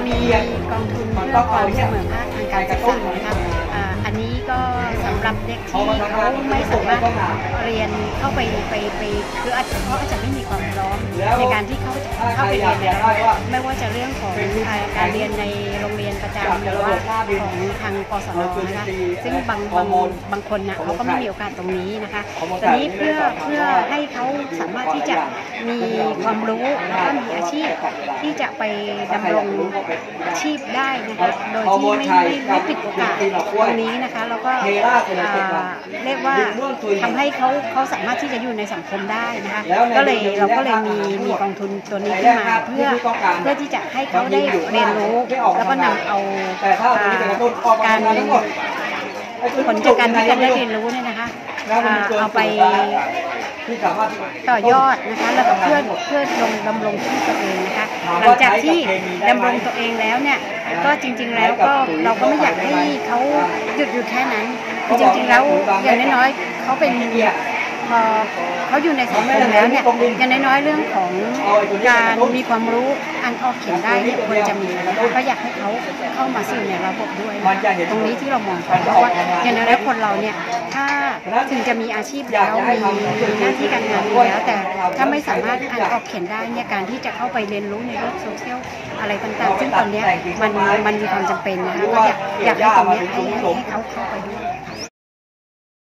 กองทุนเพื่อความเสมอภาคทางการศึกษานับเด็กที่เขาไม่สามารถเรียนเข้าไปไปไปคืออาจจะเขาอาจจะไม่มีความพร้อมในการที่เขาเข้าไปเรียนนะไม่ว่าจะเรื่องของการเรียนในโรงเรียนประจำหรือว่าของทางกศนนะคะซึ่งบางบางบางคนนะเขาก็ไม่มีโอกาสตรงนี้นะคะแตอนนี้เพื่อเพื่อให้เขาสามารถที่จะมีความรู้แล้วก็มีอาชีพที่จะไปดำรงอาชีพได้นะคะโดยที่ไม่ไม่ไม่ปิดโอกาสตรงนี้นะคะแล้วก็เรียกว่าทำให้เขาเขาสามารถที่จะอยู่ในสังคมได้นะคะก็เลยเราก็เลยมีมีกองทุนตัวนี้ขึ้นมาเพื่อเพื่อที่จะให้เขาได้เรียนรู้แล้วก็นำเอาแต่ถ้าตัวนี้เป็นกระตุ้นออกมาการทำงานทั้งหมดผลจากการที่เขาได้เรียนรู้เนี่ยนะคะอ่าเอาไปที่สามารถต่อยอดนะคะแล้วก็เพื่อเพื่อลงดำรงชีพตัวเองนะคะหลังจากที่ดำรงตัวเองแล้วเนี่ยก็จริงๆแล้วก็เราก็ไม่อยากให้เขาหยุดอยู่แค่นั้นคือ จริงๆแล้วอย่างน้อยๆเขาเป็นพอเขาอยู่ในสังคมแล้วเนี่ยอย่างน้อยๆเรื่องของการมีความรู้อ่านออกเขียนได้เนี่ยควรจะมีก็อยากให้เขาเข้ามาสู่ในระบบด้วยตรงนี้ที่เรามองเพราะว่าอย่างน้อยๆคนเราเนี่ยถ้าถึงจะมีอาชีพแล้วมีหน้าที่การงานแล้ว แต่ถ้าไม่สามารถอ่านออกเขียนได้เนี่ยการที่จะเข้าไปเรียนรู้ในโลกโซเชียลอะไรต่างๆซึ่งตอนนี้มันมันมีความจำเป็นนะคะก็อยากอยากให้ตรงนี้ให้ให้เขาเข้าไปด้วย